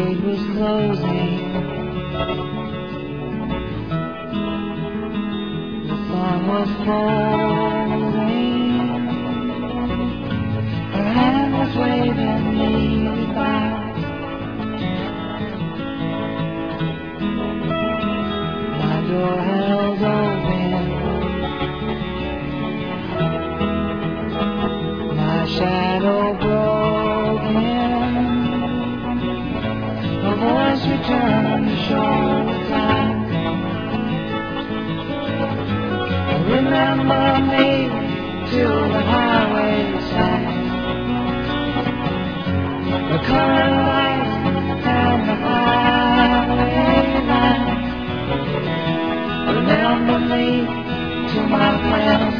gate was closing. The sun was falling. must return to shore in time. I remember me till the highway sign. The current lights and the highway line. Remember me to my friends.